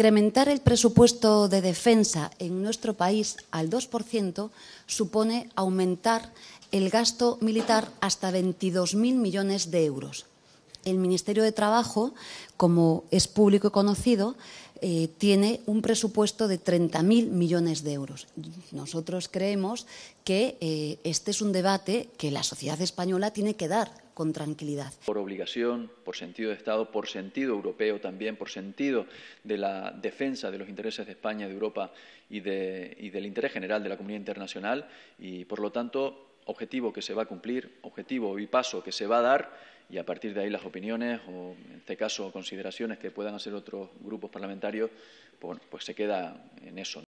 Incrementar el presupuesto de defensa en nuestro país al 2% supone aumentar el gasto militar hasta 22.000 millones de euros. El Ministerio de Trabajo, como es público y conocido, eh, tiene un presupuesto de 30.000 millones de euros. Nosotros creemos que eh, este es un debate que la sociedad española tiene que dar con tranquilidad. Por obligación, por sentido de Estado, por sentido europeo también, por sentido de la defensa de los intereses de España, de Europa y, de, y del interés general de la comunidad internacional y, por lo tanto, objetivo que se va a cumplir, objetivo y paso que se va a dar y a partir de ahí las opiniones o, en este caso, consideraciones que puedan hacer otros grupos parlamentarios, pues, pues se queda en eso.